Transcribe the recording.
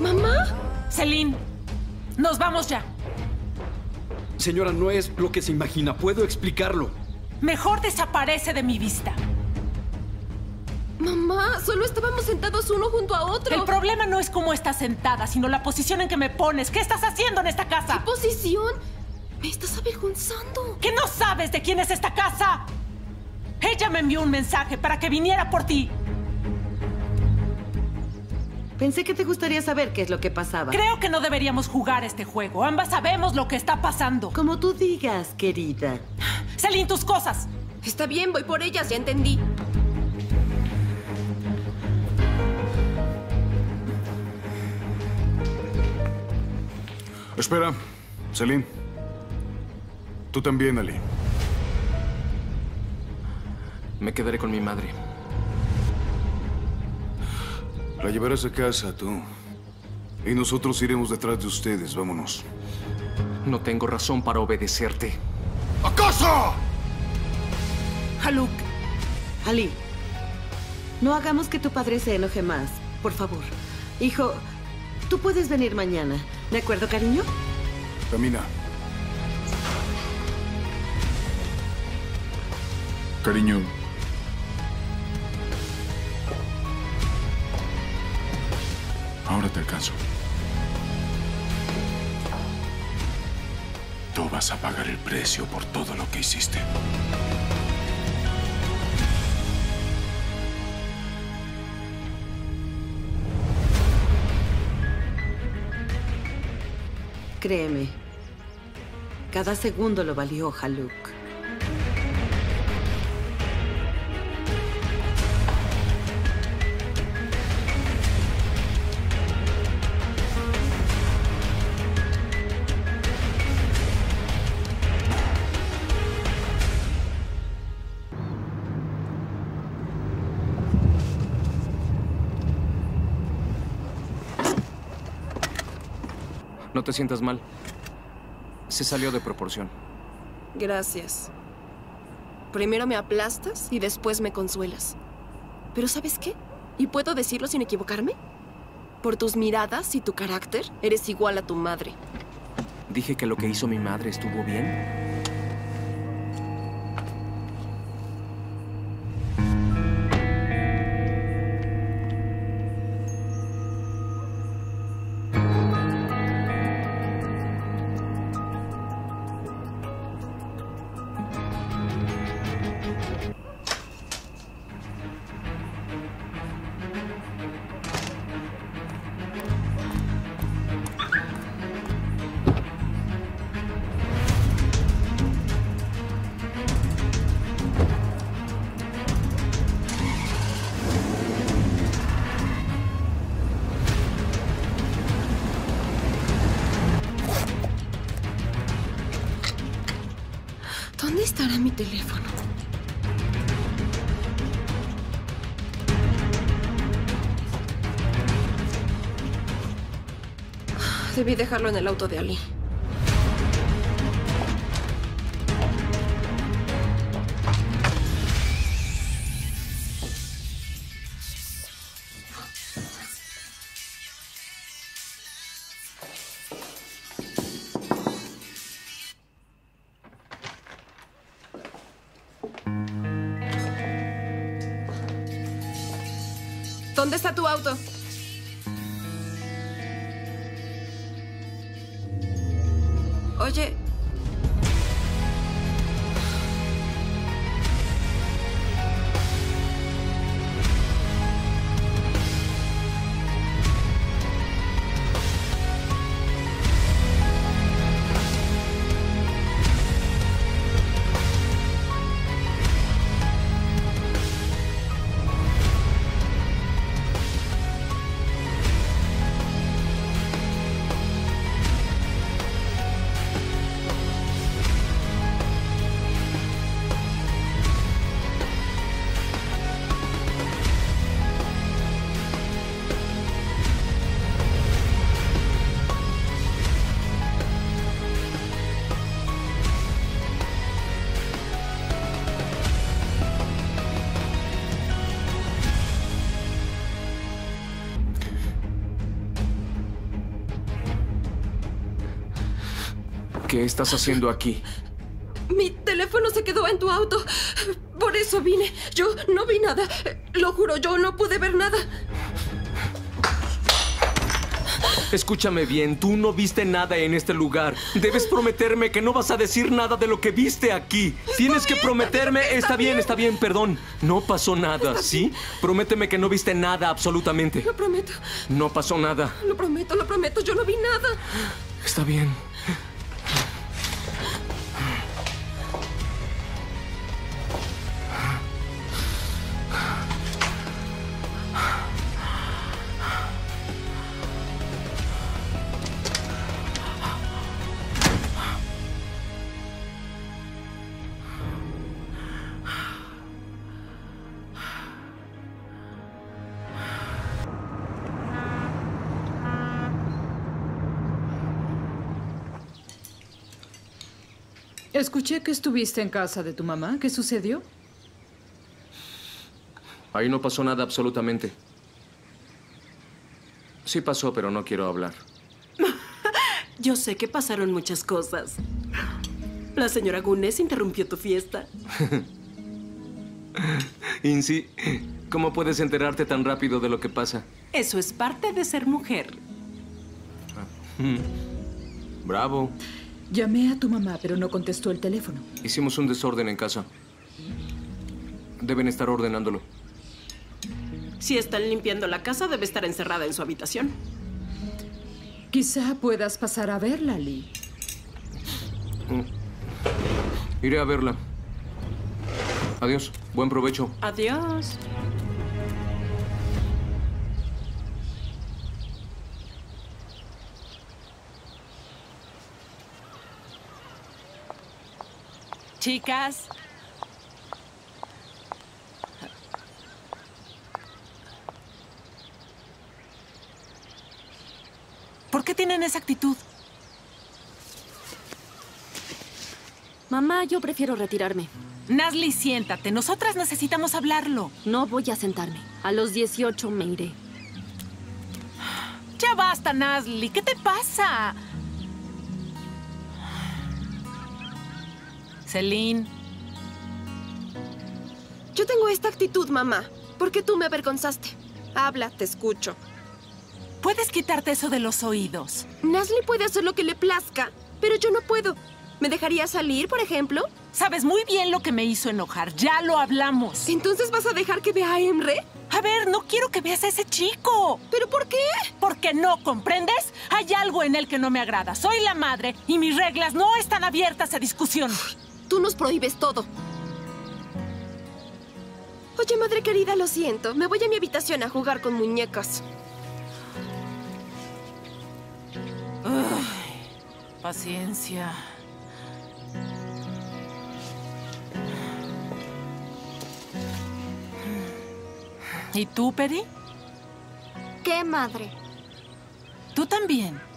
¿Mamá? Celine, nos vamos ya. Señora, no es lo que se imagina. Puedo explicarlo. Mejor desaparece de mi vista. Mamá, solo estábamos sentados uno junto a otro. El problema no es cómo estás sentada, sino la posición en que me pones. ¿Qué estás haciendo en esta casa? ¿Qué posición? Me estás avergonzando. ¿Que no sabes de quién es esta casa? Ella me envió un mensaje para que viniera por ti. Pensé que te gustaría saber qué es lo que pasaba. Creo que no deberíamos jugar este juego. Ambas sabemos lo que está pasando. Como tú digas, querida. Celine, tus cosas. Está bien, voy por ellas, ya entendí. Espera, Celine. Tú también, Ali. Me quedaré con mi madre. La llevarás a casa, tú. Y nosotros iremos detrás de ustedes. Vámonos. No tengo razón para obedecerte. ¡A casa! Haluk. Ali, no hagamos que tu padre se enoje más. Por favor. Hijo, tú puedes venir mañana. ¿De acuerdo, cariño? Camina. Cariño. Ahora te alcanzo. Tú vas a pagar el precio por todo lo que hiciste. Créeme. Cada segundo lo valió, Haluk. No te sientas mal. Se salió de proporción. Gracias. Primero me aplastas y después me consuelas. Pero ¿sabes qué? ¿Y puedo decirlo sin equivocarme? Por tus miradas y tu carácter, eres igual a tu madre. Dije que lo que hizo mi madre estuvo bien. Teléfono? Debí dejarlo en el auto de Ali. ¿Dónde está tu auto? Oye. ¿Qué estás haciendo aquí? Mi teléfono se quedó en tu auto. Por eso vine. Yo no vi nada. Lo juro, yo no pude ver nada. Escúchame bien, tú no viste nada en este lugar. Debes prometerme que no vas a decir nada de lo que viste aquí. Tienes que prometerme. Está bien, está bien, perdón. No pasó nada, ¿sí? Prométeme que no viste nada absolutamente. Lo prometo. No pasó nada. Lo prometo, lo prometo. Yo no vi nada. Está bien. Escuché que estuviste en casa de tu mamá. ¿Qué sucedió? Ahí no pasó nada absolutamente. Sí pasó, pero no quiero hablar. Yo sé que pasaron muchas cosas. La señora Gunes interrumpió tu fiesta. Insi, ¿cómo puedes enterarte tan rápido de lo que pasa? Eso es parte de ser mujer. Bravo. Llamé a tu mamá, pero no contestó el teléfono. Hicimos un desorden en casa. Deben estar ordenándolo. Si están limpiando la casa, debe estar encerrada en su habitación. Quizá puedas pasar a verla, Lee. Iré a verla. Adiós. Buen provecho. Adiós. Chicas. ¿Por qué tienen esa actitud? Mamá, yo prefiero retirarme. Nasli, siéntate. Nosotras necesitamos hablarlo. No voy a sentarme. A los 18 me iré. Ya basta, Nasli. ¿Qué te pasa? Celine. Yo tengo esta actitud, mamá. Porque tú me avergonzaste. Habla, te escucho. Puedes quitarte eso de los oídos. Nasli puede hacer lo que le plazca, pero yo no puedo. ¿Me dejaría salir, por ejemplo? Sabes muy bien lo que me hizo enojar. Ya lo hablamos. ¿Entonces vas a dejar que vea a Emre? A ver, no quiero que veas a ese chico. ¿Pero por qué? Porque no, ¿comprendes? Hay algo en él que no me agrada. Soy la madre y mis reglas no están abiertas a discusión. Tú nos prohíbes todo. Oye, madre querida, lo siento. Me voy a mi habitación a jugar con muñecas. Ay, paciencia. ¿Y tú, Peri? ¿Qué madre? Tú también.